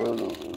uh,